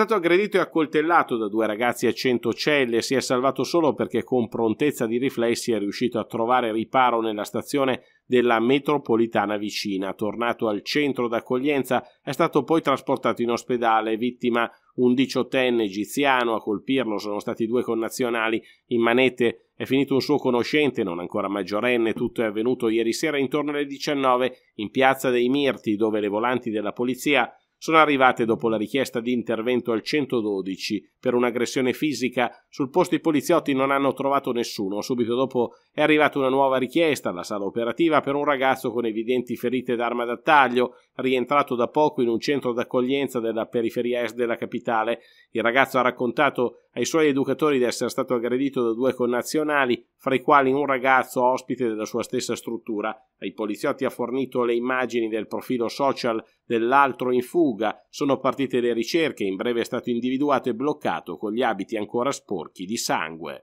stato aggredito e accoltellato da due ragazzi a Centocelle e si è salvato solo perché con prontezza di riflessi è riuscito a trovare riparo nella stazione della metropolitana vicina. Tornato al centro d'accoglienza, è stato poi trasportato in ospedale, vittima un diciottenne egiziano. A colpirlo sono stati due connazionali. In manette è finito un suo conoscente, non ancora maggiorenne. Tutto è avvenuto ieri sera intorno alle 19 in piazza dei Mirti, dove le volanti della polizia sono arrivate dopo la richiesta di intervento al 112 per un'aggressione fisica. Sul posto i poliziotti non hanno trovato nessuno. Subito dopo è arrivata una nuova richiesta alla sala operativa per un ragazzo con evidenti ferite d'arma da taglio, rientrato da poco in un centro d'accoglienza della periferia est della capitale. Il ragazzo ha raccontato ai suoi educatori di essere stato aggredito da due connazionali, fra i quali un ragazzo ospite della sua stessa struttura. Ai poliziotti ha fornito le immagini del profilo social dell'altro in fuga. Sono partite le ricerche, in breve è stato individuato e bloccato con gli abiti ancora sporchi di sangue.